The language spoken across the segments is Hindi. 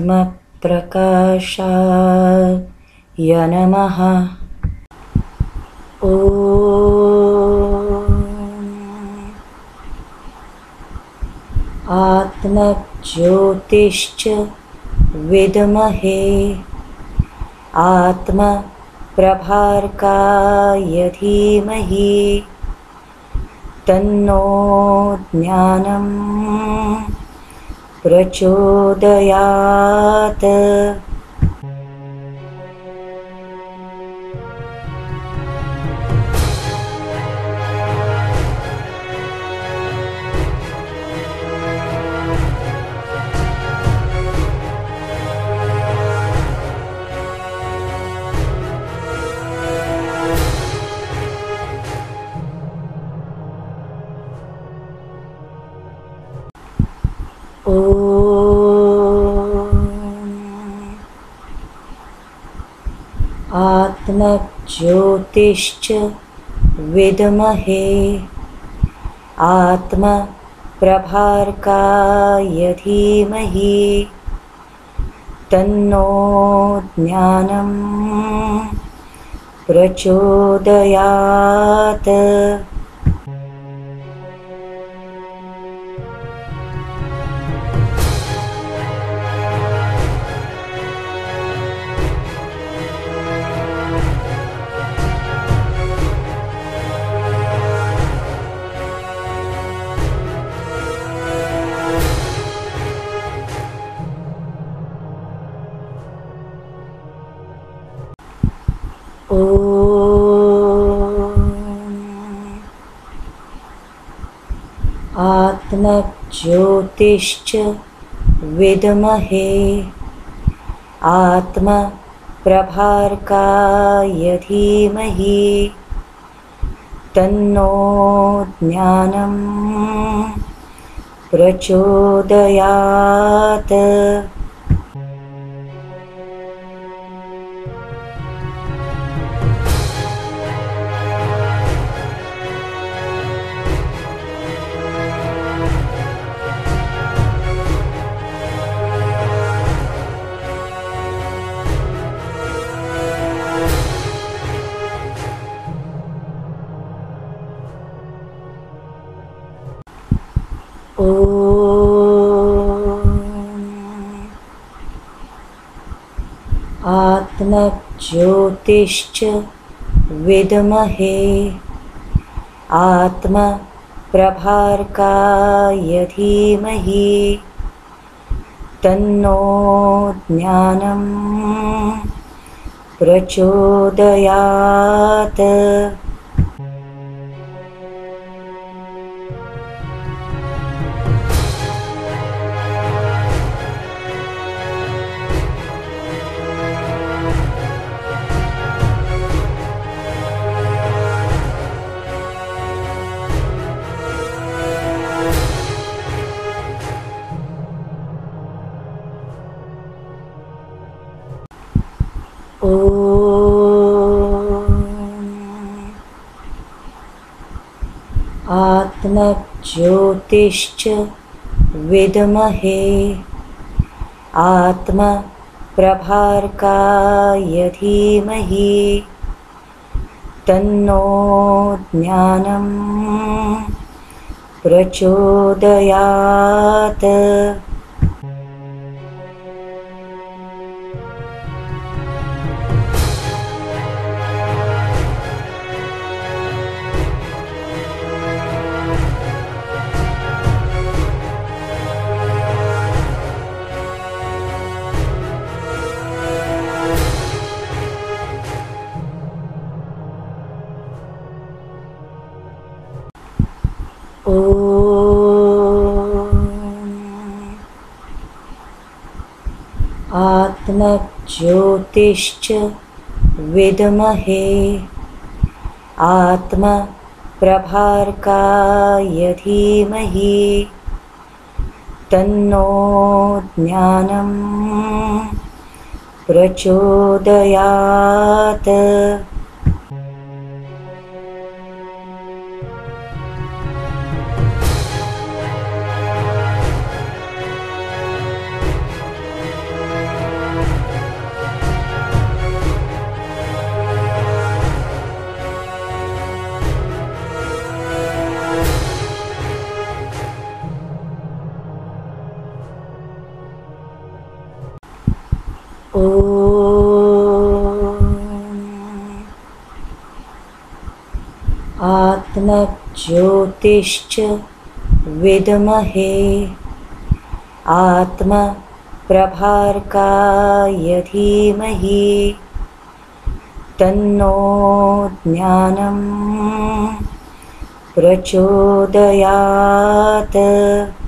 आत्मप्रकाशाय नमः। ॐ आत्मज्योतिश्च विद्महे। आत्मप्रभार्काय धीमहि। तन्नो ज्ञानम्। प्रचोदयात् आत्मज्योतिश्च विद्महे। आत्मप्रभार्काय धीमहि। तन्नो ज्ञानं प्रचोदयात्। आत्मज्योतिश्च विद्महे। आत्मप्रभार्काय धीमहि। तन्नो ज्ञानं प्रचोदयात्। आत्मज्योतिश्च विद्महे। आत्मप्रभार्काय धीमहि। तन्नो ज्ञानम् प्रचोदयात् आत्मज्योतिश्च विद्महे। आत्मप्रभार्काय धीमहि। तन्नो ज्ञानं प्रचोदयात्। आत्मज्योतिश्च विद्महे। आत्मप्रभार्काय धीमहि। तन्नो ज्ञानम् प्रचोदयात् आत्मज्योतिश्च विद्महे। आत्मप्रभार्काय धीमहि। तन्नो ज्ञानं प्रचोदयात्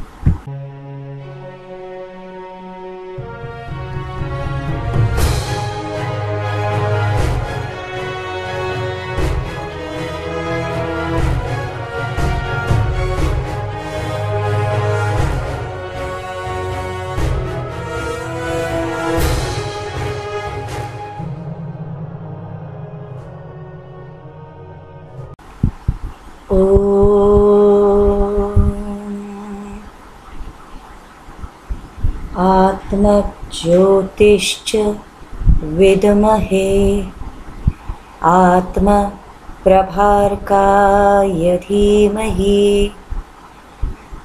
आत्मज्योतिश्च विद्महे। आत्मप्रभार्काय धीमहि।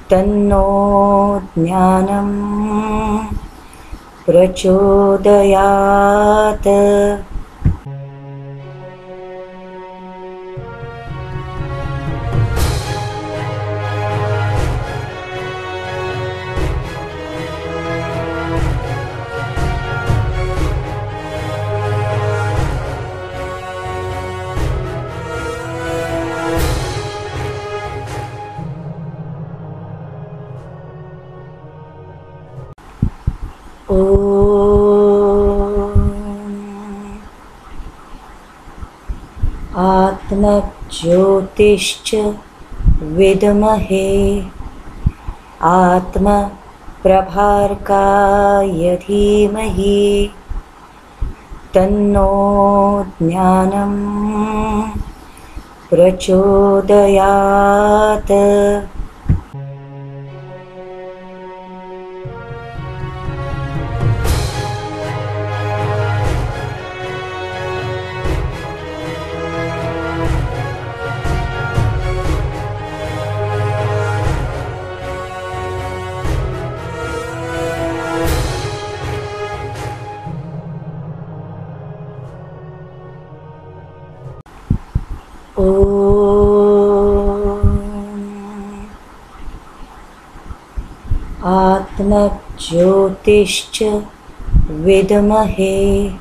तन्नो ज्ञानं प्रचोदयात्। आत्मज्योतिश्च विद्महे। आत्मप्रभार्काय धीमहि। तन्नो ज्ञानं प्रचोदयात्। आत्मज्योतिश्च विद्महे।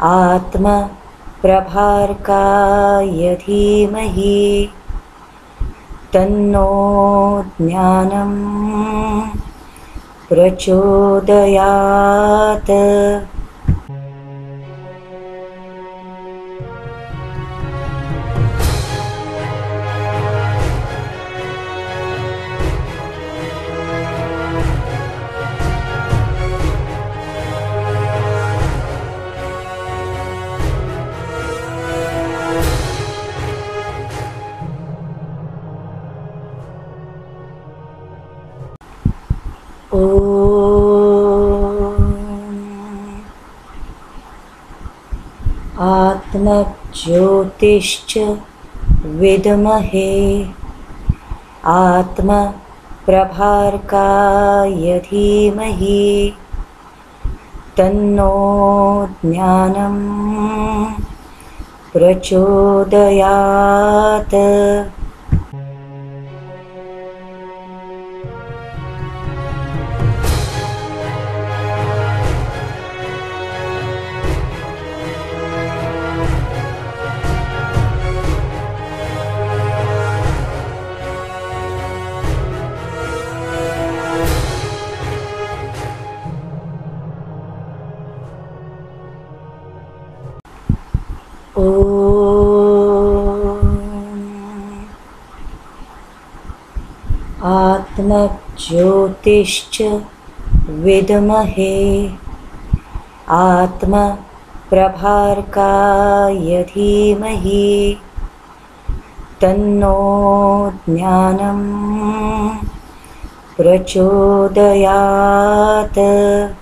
आत्मप्रभार्काय धीमहि। तन्नो ज्ञानं प्रचोदयात्। आत्मज्योतिश्च विद्महे। आत्मप्रभार्काय धीमहि। तन्नो ज्ञानं प्रचोदयात् आत्मज्योतिश्च विद्महे। आत्मप्रभार्काय धीमहि। तन्नो ज्ञानं प्रचोदयात्।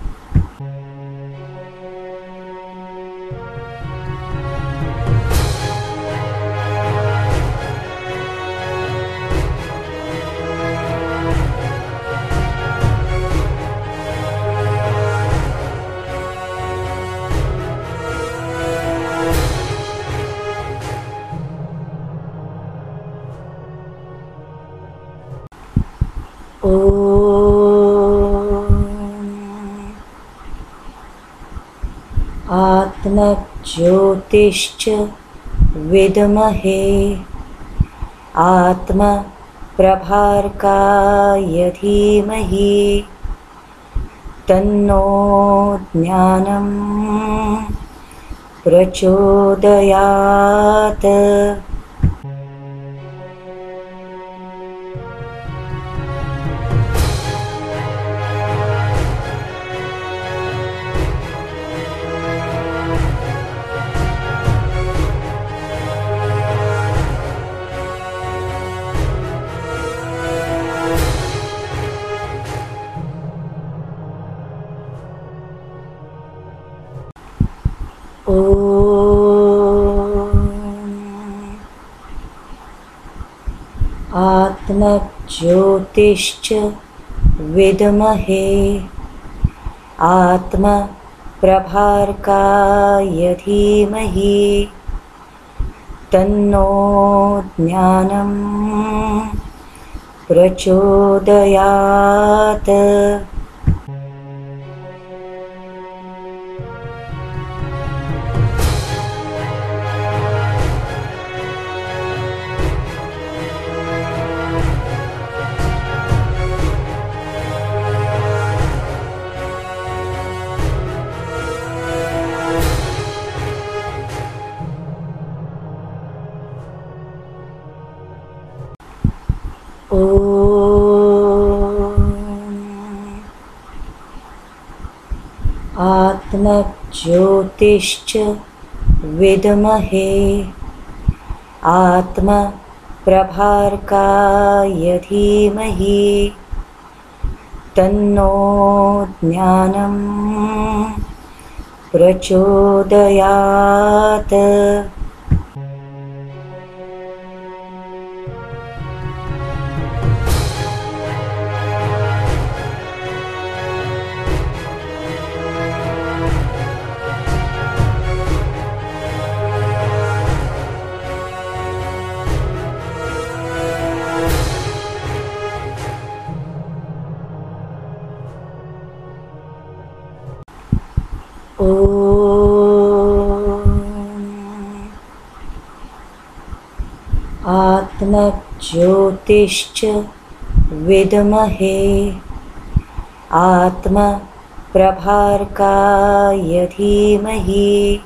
आत्मज्योतिश्च विद्महे। आत्मप्रभार्काय धीमहि। तन्नो ज्ञानं प्रचोदयात्। आत्मज्योतिश्च विद्महे। आत्मप्रभार्काय धीमहि। तन्नो ज्ञानं प्रचोदयात्। आत्मज्योतिश्च विद्महे। आत्मप्रभार्काय धीमहि। तन्नो ज्ञानं प्रचोदयात्। आत्मज्योतिश्च विद्महे। आत्मप्रभार्काय धीमहि।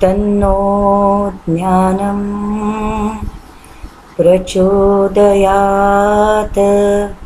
तन्नो ज्ञानं प्रचोदयात्।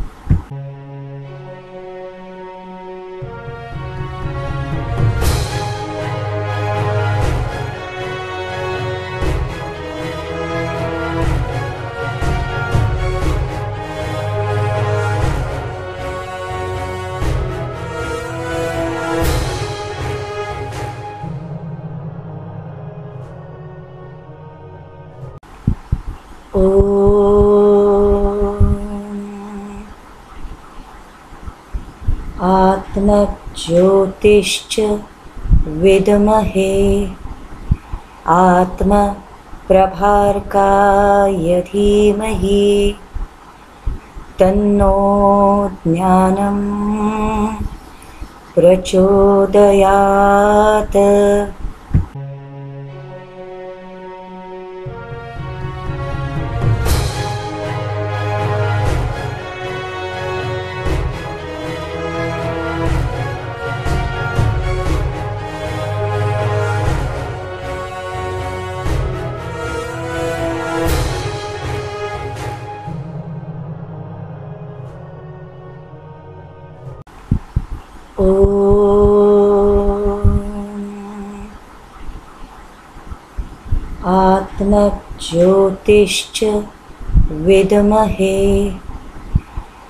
आत्मज्योतिश्च विद्महे आत्मप्रभार्काय धीमहि तन्नो ज्ञानं प्रचोदयात् आत्मज्योतिश्च विद्महे।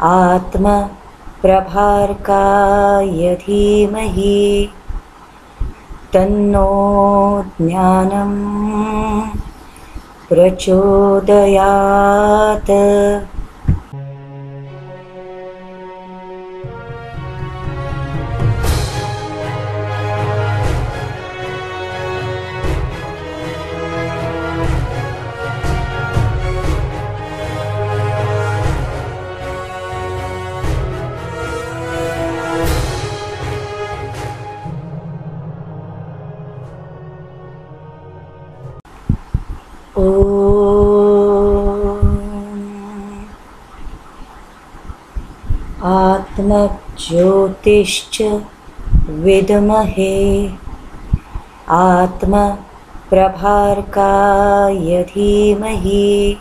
आत्मप्रभार्काय धीमहि। तन्नो ज्ञानं प्रचोदयात् आत्मज्योतिश्च विद्महे। आत्मप्रभार्काय धीमहि।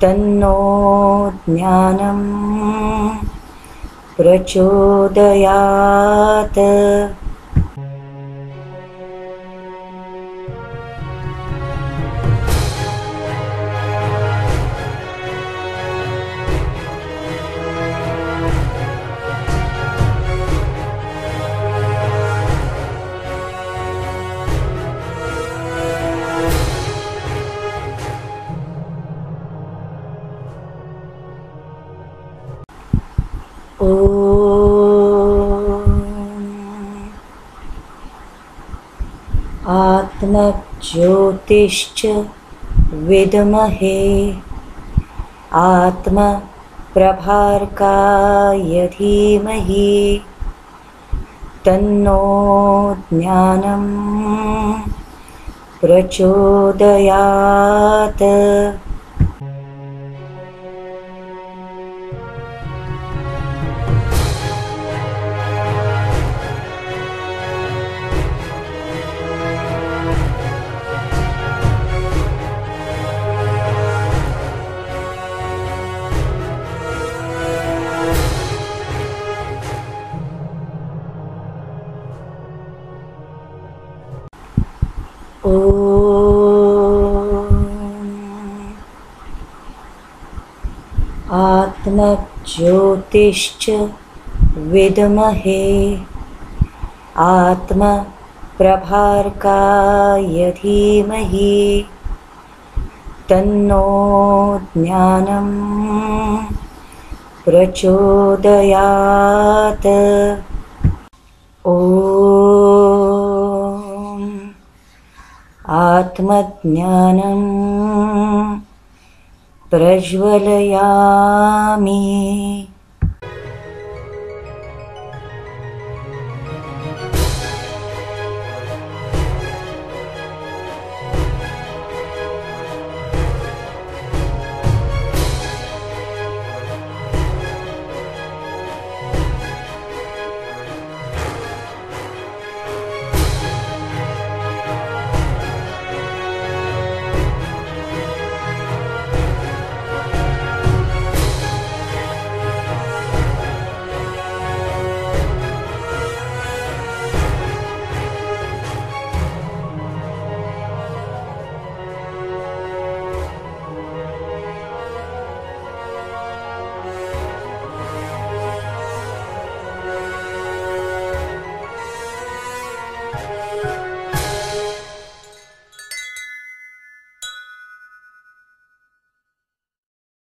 तन्नो ज्ञानं प्रचोदयात्। आत्मज्योतिश्च विद्महे आत्मप्रभार्काय धीमहि तन्नो ज्ञानं प्रचोदयात्। आत्मज्योतिश्च विद्महे। आत्मप्रभार्काय धीमहि। तन्नो ज्ञानं प्रचोदयात्। ॐ। आत्मज्ञानम् प्रज्वलयामि